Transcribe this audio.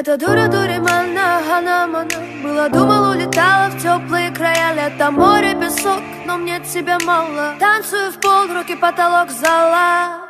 Это дура дуримана, хана мана Была, думала, улетала в теплые края Лето, море, песок, но мне тебя мало. Танцую в пол, руки потолок зала.